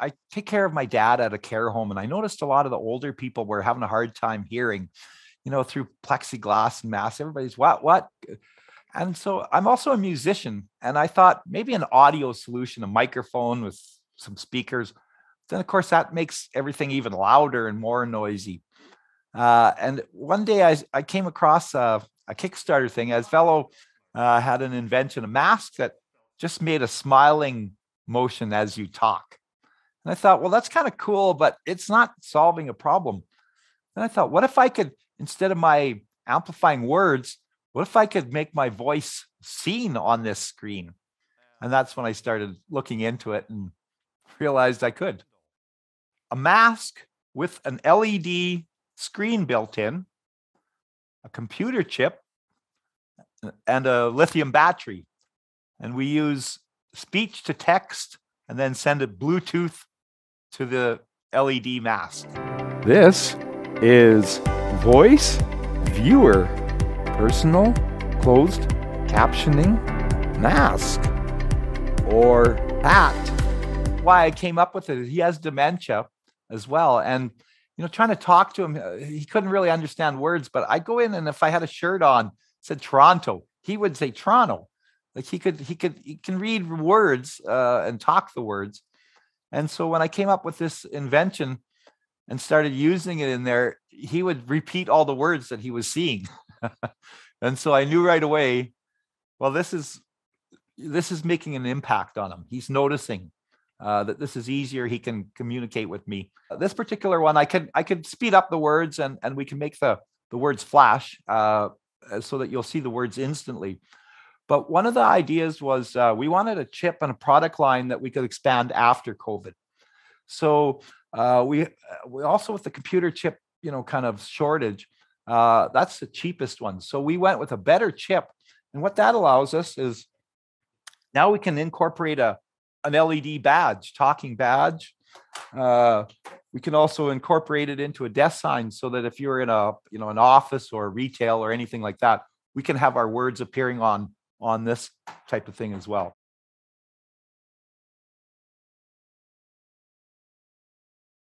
I take care of my dad at a care home, and I noticed a lot of the older people were having a hard time hearing, you know, through plexiglass and masks. Everybody's what, what? And so I'm also a musician, and I thought maybe an audio solution, a microphone with some speakers. Then, of course, that makes everything even louder and more noisy. Uh, and one day I, I came across a, a Kickstarter thing as Velo uh, had an invention, a mask that just made a smiling motion as you talk. And I thought, well, that's kind of cool, but it's not solving a problem. And I thought, what if I could, instead of my amplifying words, what if I could make my voice seen on this screen? And that's when I started looking into it and realized I could. A mask with an LED screen built in, a computer chip, and a lithium battery. And we use speech to text and then send it Bluetooth to the LED mask. This is Voice Viewer Personal Closed Captioning Mask or PAT. Why I came up with it, he has dementia as well. And, you know, trying to talk to him, uh, he couldn't really understand words, but I go in and if I had a shirt on, said Toronto, he would say Toronto. Like he could, he could, he can read words uh, and talk the words. And so when I came up with this invention and started using it in there, he would repeat all the words that he was seeing. and so I knew right away, well, this is this is making an impact on him. He's noticing uh, that this is easier. He can communicate with me. This particular one, I could I could speed up the words and and we can make the the words flash uh, so that you'll see the words instantly. But one of the ideas was uh, we wanted a chip and a product line that we could expand after COVID. So uh, we uh, we also with the computer chip, you know, kind of shortage. Uh, that's the cheapest one. So we went with a better chip, and what that allows us is now we can incorporate a an LED badge, talking badge. Uh, we can also incorporate it into a desk sign so that if you're in a you know an office or retail or anything like that, we can have our words appearing on on this type of thing as well.